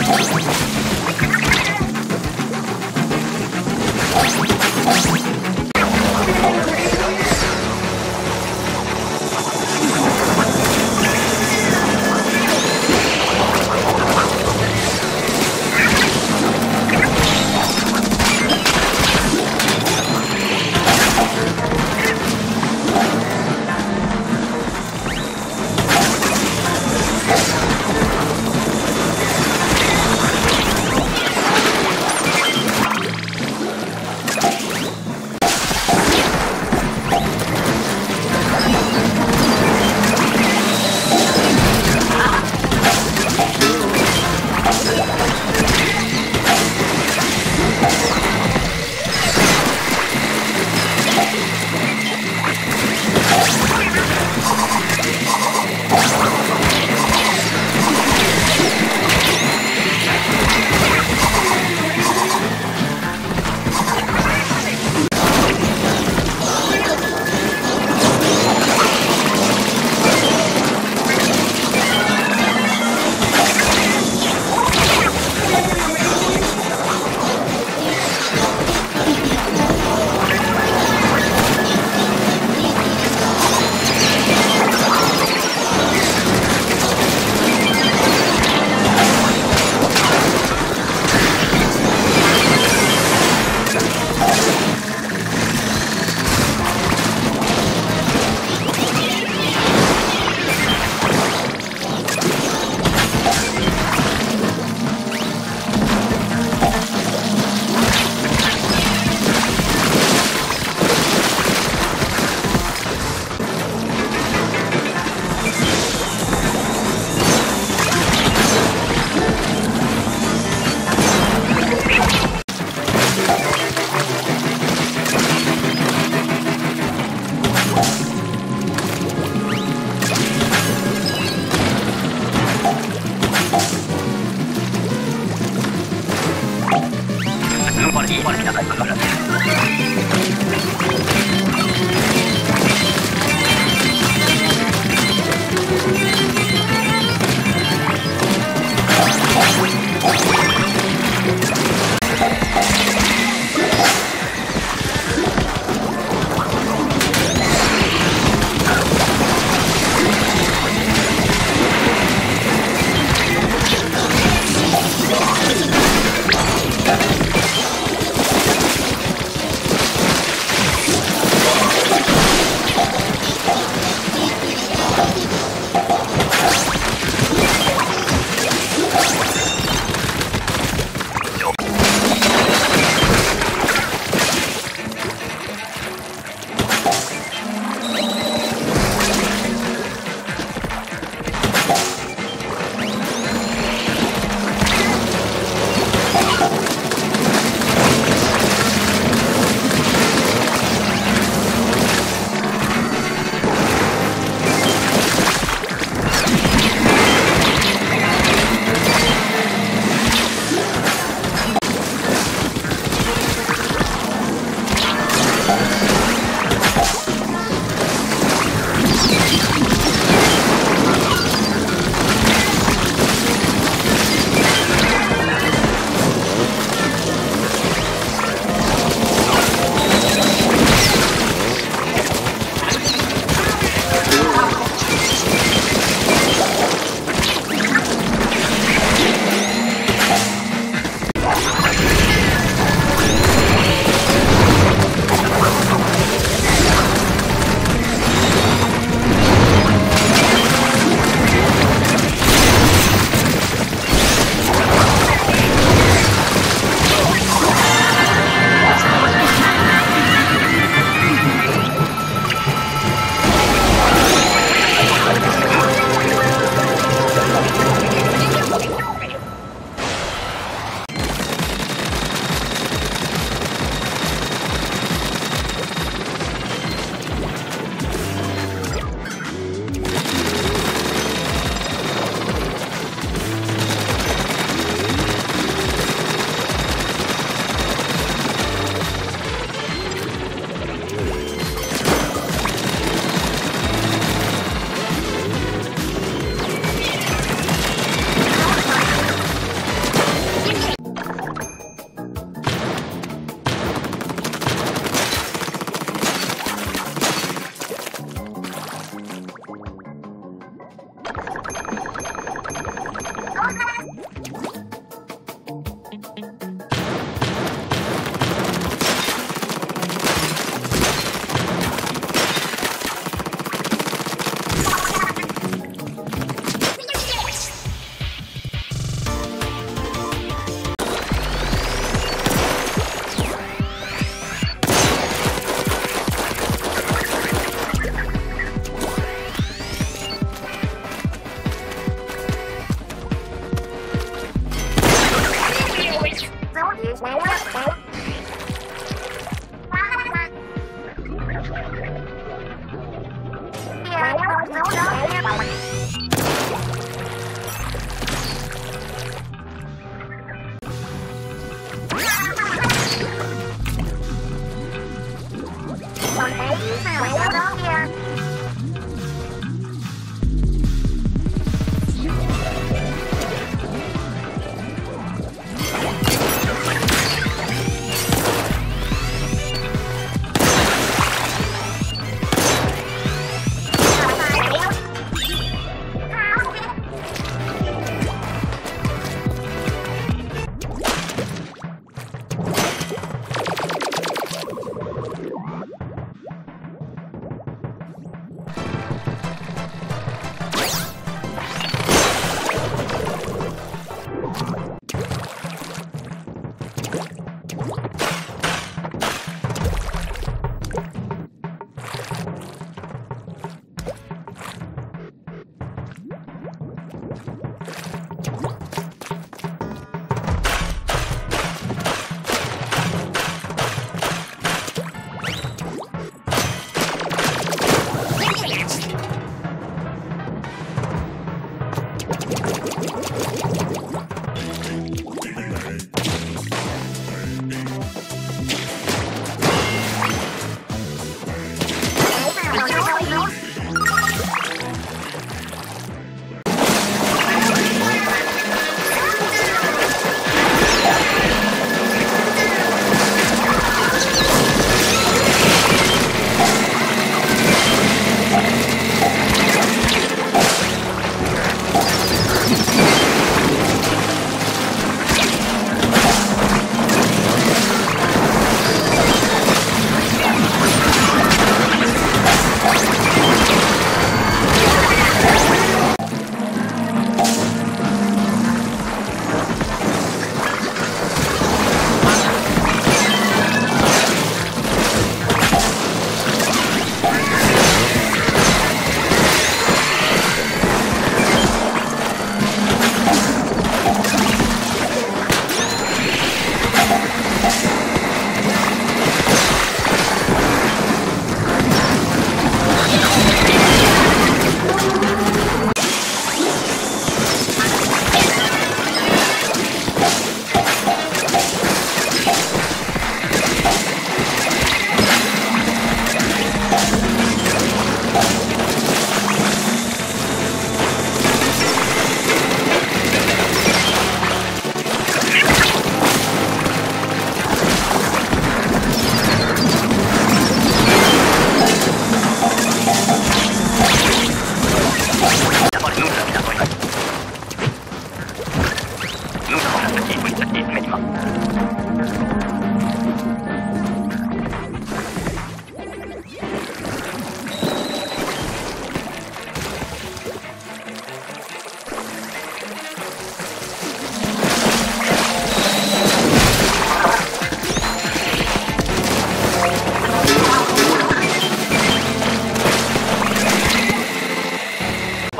you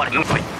Vai, não foi.